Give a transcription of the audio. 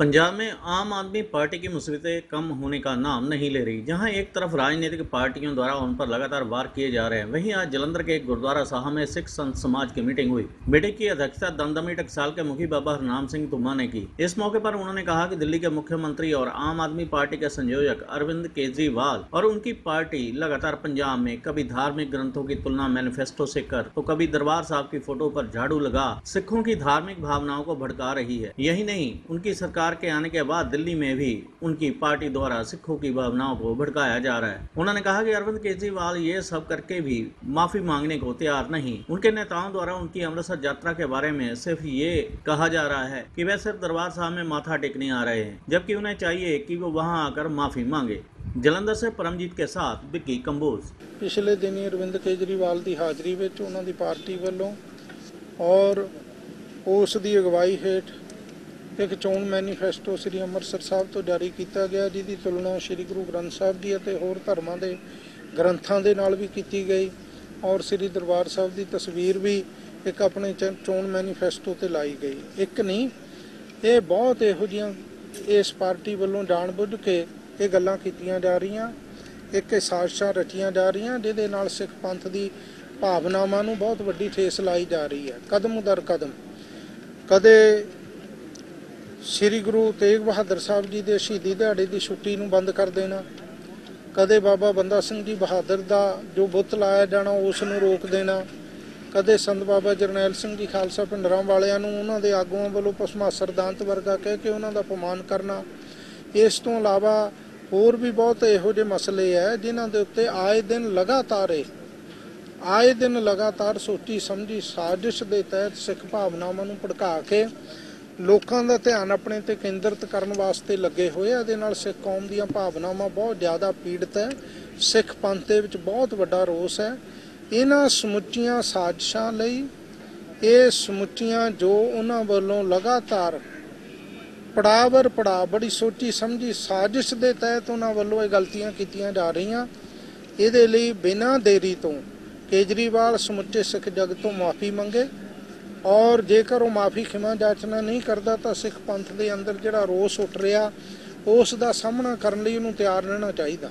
पंजाब में आम आदमी पार्टी की मुसीबतें कम होने का नाम नहीं ले रही, जहाँ एक तरफ़ राजनीतिक पार्टियों द्वारा उन पर लगातार वार किए जा रहे हैं। वहीं आज जलंधर के एक गुरुद्वारा साहब में सिख संत समाज की मीटिंग हुई। मीटिंग की अध्यक्षता दमदमी टकसाल के मुखी बाबा हरनाम सिंह तुम्मा ने की। इस मौके पर उन्होंने कहा कि दिल्ली के मुख्यमंत्री और आम आदमी पार्टी के संयोजक अरविंद केजरीवाल और उनकी पार्टी लगातार पंजाब में कभी धार्मिक ग्रंथों की तुलना मैनिफेस्टो से कर तो कभी दरबार साहब की फ़ोटो पर झाड़ू लगा सिखों की धार्मिक भावनाओं को भड़का रही है। यही नहीं, उनकी सरकार के आने के बाद दिल्ली में भी उनकी पार्टी द्वारा सिखों की भावनाओं को भड़काया जा रहा है उन्होंने कहा कि अरविंद केजरीवाल ये सब करके भी माफी मांगने को तैयार नहीं उनके नेताओं द्वारा उनकी अमृतसर यात्रा के बारे में सिर्फ ये कहा जा रहा है कि वे सिर्फ दरबार साहब में माथा टेकने आ रहे हैं जबकि उन्हें चाहिए कि वो वहां आकर माफी मांगे जलंधर से परमजीत के साथ विक्की कंबोज ਪਿਛਲੇ ਦਿਨੀ ਅਰਵਿੰਦ ਕੇਜਰੀਵਾਲ ਦੀ ਹਾਜ਼ਰੀ ਵਿੱਚ ਉਹਨਾਂ ਦੀ ਪਾਰਟੀ ਵੱਲੋਂ ਔਰ ਉਸ ਦੀ ਅਗਵਾਈ ਹੇਠ ਇੱਕ ਚੋਣ ਮੈਨੀਫੈਸਟੋ ਸ੍ਰੀ ਅੰਮ੍ਰਿਤਸਰ ਸਾਹਿਬ ਤੋਂ ਜਾਰੀ ਕੀਤਾ ਗਿਆ, ਜਿਹਦੀ ਤੁਲਨਾ ਸ੍ਰੀ ਗੁਰੂ ਗ੍ਰੰਥ ਸਾਹਿਬ ਦੀ ਅਤੇ ਹੋਰ ਧਰਮਾਂ ਦੇ ਗ੍ਰੰਥਾਂ ਦੇ ਨਾਲ ਵੀ ਕੀਤੀ ਗਈ। ਔਰ ਸ੍ਰੀ ਦਰਬਾਰ ਸਾਹਿਬ ਦੀ ਤਸਵੀਰ ਵੀ ਇੱਕ ਆਪਣੇ ਚ- ਚੋਣ ਮੈਨੀਫੈਸਟੋ ਤੇ ਲਾਈ ਗਈ। ਇੱਕ ਨਹੀਂ, ਇਹ ਬਹੁਤ ਇਹੋ ਜਿਹੀਆਂ ਇਸ ਪਾਰਟੀ ਵੱਲੋਂ ਜਾਣਬੁੱਝ ਕੇ ਇਹ ਗੱਲਾਂ ਕੀਤੀਆਂ ਜਾ ਰਹੀਆਂ, ਇੱਕ ਇਹ ਸਾਜ਼ਿਸ਼ਾਂ ਰਚੀਆਂ ਜਾ ਰਹੀਆਂ, ਜਿਹਦੇ ਨਾਲ ਸਿੱਖ ਪੰਥ ਦੀ ਭਾਵਨਾਵਾਂ ਨੂੰ ਬਹੁਤ ਵੱਡੀ ਠੇਸ ਲਾਈ ਜਾ ਰਹੀ ਹੈ। ਕਦਮ ਦਰ ਕਦਮ। ਕਦੇ ਸ੍ਰੀ ਗੁਰੂ ਤੇਗ ਬਹਾਦਰ ਸਾਹਿਬ ਜੀ ਦੇ ਸ਼ਹੀਦੀ ਦਿਹਾੜੇ ਦੀ ਛੁੱਟੀ ਨੂੰ ਬੰਦ ਕਰ ਦੇਣਾ। ਕਦੇ ਬਾਬਾ ਬੰਦਾ ਸਿੰਘ ਜੀ ਬਹਾਦਰ ਦਾ ਜੋ ਬੁੱਤ ਲਾਇਆ ਜਾਣਾ, ਉਸ ਨੂੰ ਰੋਕ ਦੇਣਾ। ਕਦੇ ਸੰਤ ਬਾਬਾ ਜਰਨੈਲ ਸਿੰਘ ਜੀ ਖਾਲਸਾ ਪਿੰਡਰਾਂ ਵਾਲਿਆਂ ਨੂੰ ਉਹਨਾਂ ਦੇ ਆਗੂਆਂ ਵੱਲੋਂ ਭਸਮਾ ਸਰਦਾਂਤ ਵਰਗਾ ਕਹਿ ਕੇ ਉਹਨਾਂ ਦਾ ਅਪਮਾਨ ਕਰਨਾ। ਇਸ ਤੋਂ ਇਲਾਵਾ ਹੋਰ ਵੀ ਬਹੁਤ ਇਹੋ ਜਿਹੇ ਮਸਲੇ ਹੈ ਜਿਨ੍ਹਾਂ ਦੇ ਉੱਤੇ ਆਏ ਦਿਨ ਲਗਾਤਾਰ ਇਹ, ਆਏ ਦਿਨ ਲਗਾਤਾਰ ਸੋਚੀ ਸਮਝੀ ਸਾਜ਼ਿਸ਼ ਦੇ ਤਹਿਤ ਸਿੱਖ ਭਾਵਨਾਵਾਂ ਨੂੰ ਭੜਕਾ ਕੇ ਲੋਕਾਂ ਦਾ ਧਿਆਨ ਆਪਣੇ ਤੇ ਕੇਂਦਰਿਤ ਕਰਨ ਵਾਸਤੇ ਲੱਗੇ ਹੋਏ ਆ। ਇਹਦੇ ਨਾਲ ਸਿੱਖ ਕੌਮ ਦੀਆਂ ਭਾਵਨਾਵਾਂ ਬਹੁਤ ਜ਼ਿਆਦਾ ਪੀੜਤ ਹੈ। ਸਿੱਖ ਪੰਥ ਦੇ ਵਿੱਚ ਬਹੁਤ ਵੱਡਾ ਰੋਸ ਹੈ। ਇਹਨਾਂ ਸਮੁੱਚੀਆਂ ਸਾਜ਼ਿਸ਼ਾਂ ਲਈ ਇਹ ਸਮੁੱਚੀਆਂ ਜੋ ਉਹਨਾਂ ਵੱਲੋਂ ਲਗਾਤਾਰ ਪੜਾਵਰ ਪੜਾ, ਬੜੀ ਸੋਚੀ ਸਮਝੀ ਸਾਜ਼ਿਸ਼ ਦੇ ਤਹਿਤ ਉਹਨਾਂ ਵੱਲੋਂ ਇਹ ਗਲਤੀਆਂ ਕੀਤੀਆਂ ਜਾ ਰਹੀਆਂ। ਇਹਦੇ ਲਈ ਬਿਨਾਂ ਦੇਰੀ ਤੋਂ ਕੇਜਰੀਵਾਲ ਸਮੁੱਚੇ ਸਿੱਖ ਜਗਤ ਤੋਂ ਮਾਫੀ ਮੰਗੇ। ਔਰ ਜੇਕਰ ਉਹ ਮਾਫੀ ਖਿਮਾ ਜਾਚਨਾ ਨਹੀਂ ਕਰਦਾ ਤਾਂ ਸਿੱਖ ਪੰਥ ਦੇ ਅੰਦਰ ਜਿਹੜਾ ਰੋਸ ਉੱਠ ਰਿਹਾ, ਉਸ ਦਾ ਸਾਹਮਣਾ ਕਰਨ ਲਈ ਉਹਨੂੰ ਤਿਆਰ ਰਹਿਣਾ ਚਾਹੀਦਾ।